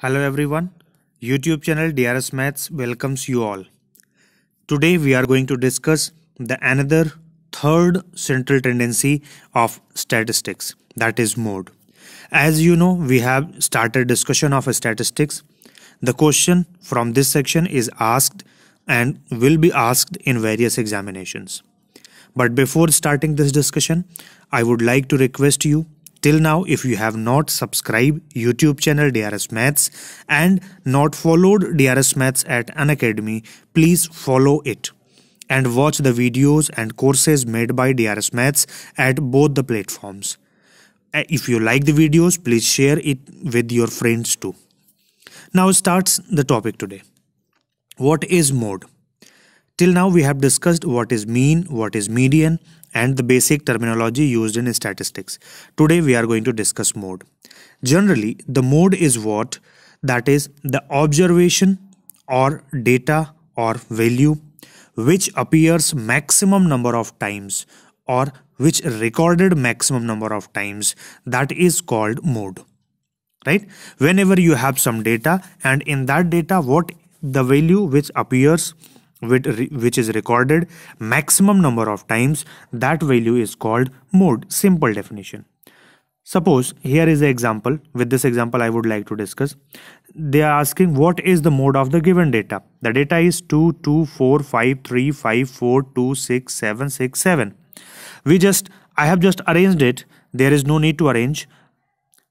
Hello everyone. YouTube channel DRS Maths welcomes you all. Today we are going to discuss the another third central tendency of statistics that is mode. As you know we have started discussion of statistics. The question from this section is asked and will be asked in various examinations. But before starting this discussion, I would like to request you till now if you have not subscribed youtube channel drs maths and not followed drs maths at Unacademy please follow it and watch the videos and courses made by drs maths at both the platforms. Uh, if you like the videos please share it with your friends too. Now starts the topic today. What is mode? Till now we have discussed what is mean what is median and the basic terminology used in statistics. Today we are going to discuss mode. Generally, the mode is what that is the observation or data or value which appears maximum number of times or which recorded maximum number of times that is called mode right whenever you have some data and in that data what the value which appears which is recorded maximum number of times. That value is called mode. Simple definition. Suppose here is an example. With this example i would like to discuss. They are asking what is the mode of the given data? The data is 2 2 4 5 3 5 4 2 6 7 6 7 we just i have just arranged it. There is no need to arrange.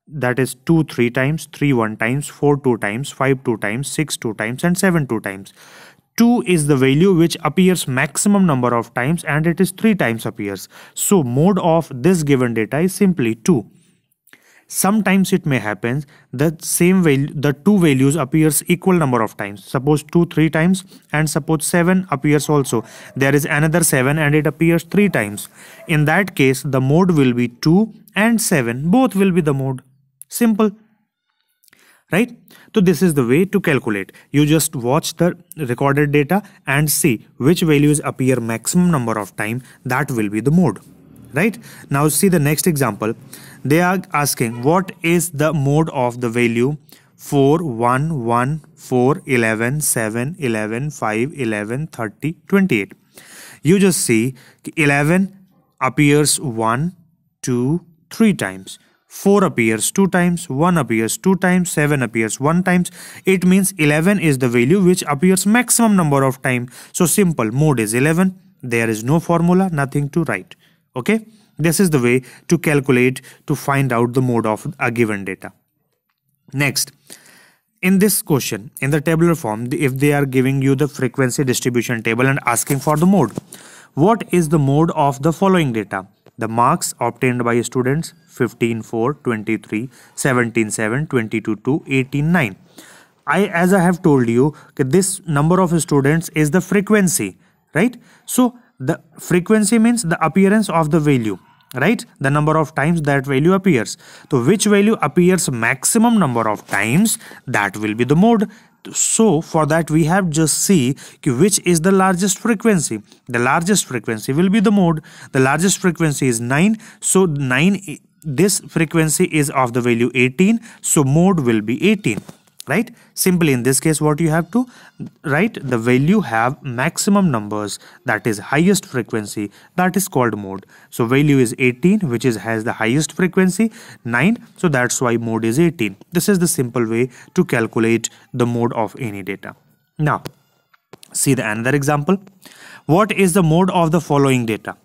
That is 2 3 times 3 1 times 4 2 times 5 2 times 6 2 times and 7 2 times 2 is the value which appears maximum number of times and it is 3 times appears. So mode of this given data is simply 2. Sometimes it may happen that same value the two values appears equal number of times. Suppose 2 3 times and suppose 7 appears also. There is another 7 and it appears 3 times. In that case the mode will be 2 and 7 both will be the mode. Simple right? So this is the way to calculate. You just watch the recorded data and see which values appear maximum number of time. That will be the mode. Right? Now see the next example. They are asking what is the mode of the value? 4 1 1 4 11 7 11 5 11 30 28 you just see 11 appears 1 2 3 times 4 appears 2 times, 1 appears 2 times, 7 appears 1 times. It means 11 is the value which appears maximum number of time. So simple, mode is 11. There is no formula, nothing to write. Okay. This is the way to calculate to find out the mode of a given data. Next, in this question, in the tabular form, if they are giving you the frequency distribution table and asking for the mode, what is the mode of the following data? The marks obtained by students 15 4 23 17 7 22 2 18 9 i as i have told you this number of students is the frequency right? So the frequency means the appearance of the value right? The number of times that value appears. So which value appears maximum number of times that will be the mode so for that we have just see which is the largest frequency. The largest frequency will be the mode. The largest frequency is 9 so 9 this frequency is of the value 18 so mode will be 18 right? Simply in this case what you have to write the value have maximum numbers that is highest frequency that is called mode. So value is 18 which is has the highest frequency 9 so that's why mode is 18 this is the simple way to calculate the mode of any data. Now see the another example. What is the mode of the following data?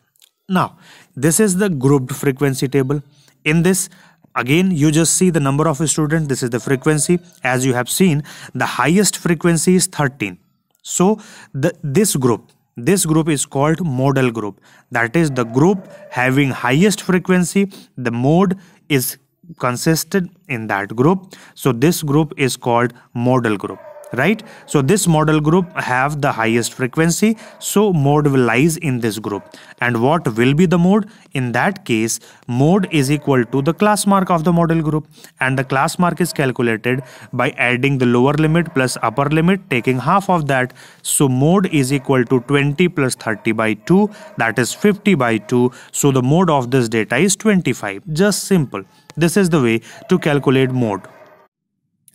Now this is the grouped frequency table. In this again you just see the number of students. This is the frequency. As you have seen the highest frequency is 13 so the this group this group is called modal group. That is the group having highest frequency. The mode is consisted in that group. So this group is called modal group right? So this modal group have the highest frequency so mode will lies in this group. And what will be the mode? In that case mode is equal to the class mark of the modal group. And the class mark is calculated by adding the lower limit plus upper limit taking half of that. So mode is equal to 20 plus 30 by 2 that is 50 by 2 so the mode of this data is 25 just simple. This is the way to calculate mode.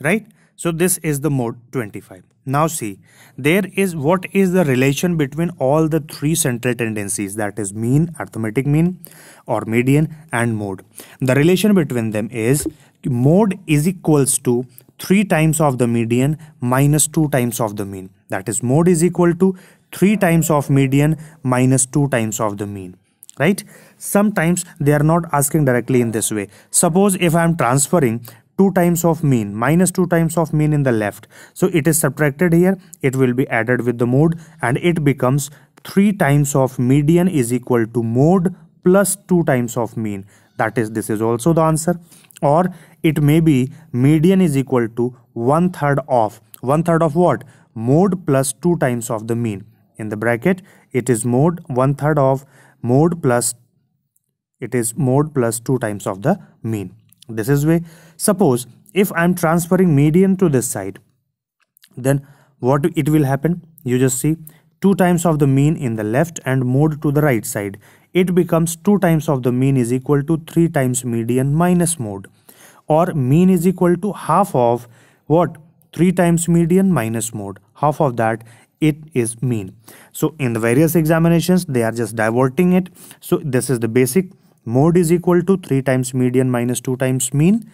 Right So this is the mode 25. Now see, there is what is the relation between all the three central tendencies that is mean, arithmetic mean or median and mode. The relation between them is mode is equals to 3 times of the median minus 2 times of the mean. That is mode is equal to 3 times of median minus 2 times of the mean right sometimes they are not asking directly in this way suppose if i am transferring 2 times of mean minus 2 times of mean in the left. So it is subtracted here it will be added with the mode and it becomes 3 times of median is equal to mode plus 2 times of mean. That is this is also the answer. Or it may be median is equal to one third of one third of what? Mode plus 2 times of the mean. In the bracket it is mode one third of mode plus it is mode plus 2 times of the mean this is way suppose if i'm transferring median to this side then what it will happen? You just see 2 times of the mean in the left and mode to the right side. It becomes 2 times of the mean is equal to 3 times median minus mode. Or mean is equal to half of what? 3 times median minus mode. Half of that it is mean. So in the various examinations they are just diverting it. So this is the basic mode is equal to 3 times median minus 2 times mean.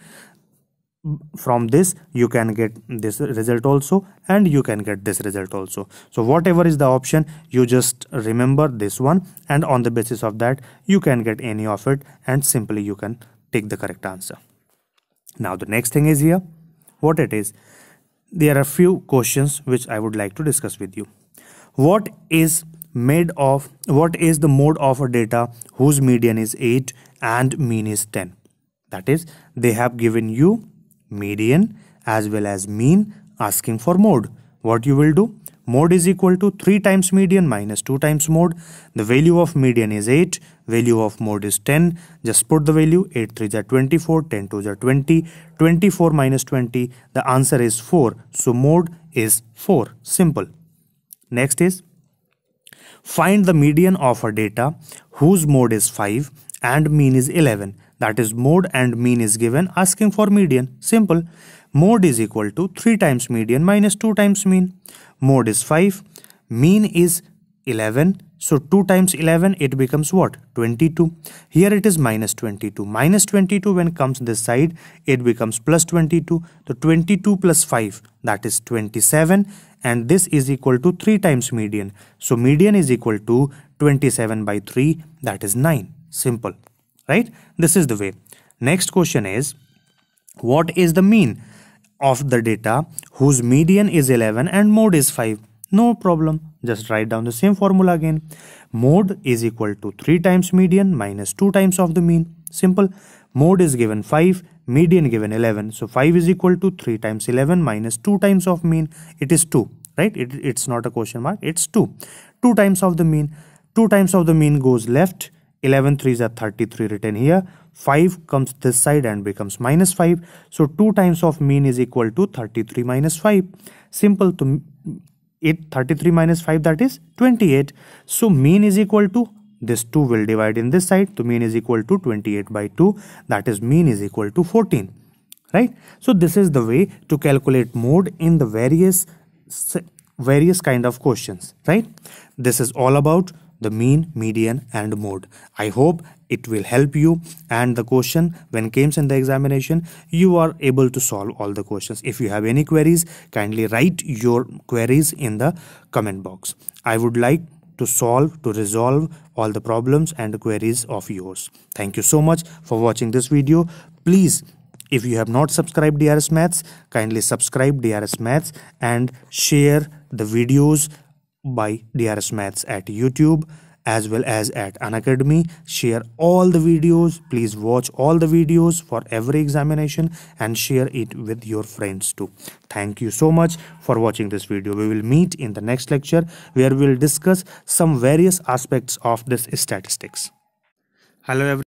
From this you can get this result also and you can get this result also. So whatever is the option you just remember this one and on the basis of that you can get any of it and simply you can take the correct answer. Now the next thing is here. What it is? There are a few questions which I would like to discuss with you. What is made of what is the mode of a data whose median is 8 and mean is 10 that is they have given you median as well as mean asking for mode what you will do Mode is equal to 3 times median minus 2 times mode. The value of median is 8. Value of mode is 10. Just put the value 8 3 are 24, 10 2 are 20, 24 minus 20. The answer is 4. So mode is 4. Simple. Next is find the median of a data whose mode is 5 and mean is 11. That is mode and mean is given asking for median. Simple. Mode is equal to 3 times median minus 2 times mean. Mode is 5 mean is 11 so 2 times 11 it becomes what? 22 here it is minus 22 minus 22 when comes this side it becomes plus 22 so 22 plus 5 that is 27 and this is equal to 3 times median so median is equal to 27 by 3 that is 9 simple right this is the way next question is what is the mean of the data whose median is 11 and mode is 5. No problem. Just write down the same formula again. Mode is equal to 3 times median minus 2 times of the mean. Simple. Mode is given 5, median given 11. So 5 is equal to 3 times 11 minus 2 times of mean. It is 2, right? It, it's not a question mark. It's 2. 2 times of the mean. 2 times of the mean goes left. 11 3s are 33 written here. 5 comes this side and becomes minus 5 so 2 times of mean is equal to 33 minus 5 simple to it 33 minus 5 that is 28 so mean is equal to this 2 will divide in this side so mean is equal to 28 by 2 that is mean is equal to 14 right so this is the way to calculate mode in the various various kind of questions right this is all about the mean, median and mode. I hope it will help you and the question when comes in the examination you are able to solve all the questions. If you have any queries kindly write your queries in the comment box. I would like to solve to resolve all the problems and queries of yours. Thank you so much for watching this video. Please if you have not subscribed DRS Maths, kindly subscribe DRS Maths and share the videos by DRS Maths at YouTube as well as at Unacademy. Share all the videos. Please watch all the videos for every examination and share it with your friends too. Thank you so much for watching this video. We will meet in the next lecture where we will discuss some various aspects of this statistics. Hello everyone.